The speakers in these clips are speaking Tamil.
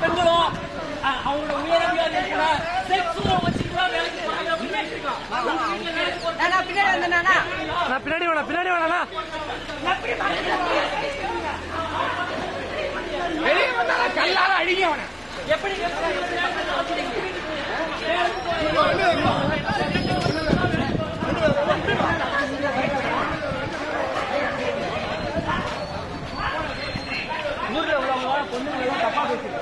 பெண்களும் அவங்களோட உயரவியாதி இருக்கிற செக்ஸும் வச்சுக்கலாம் பின்னாடி வேணா பின்னாடி வேணா வெளியே கல்லால அழுகி எப்படி பொண்ணுங்க தப்பா பேசுறாங்க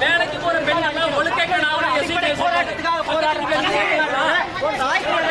வேலைக்கு போற பெண்கள் ஒழுக்க போராட்டத்துக்காக போராட்டம்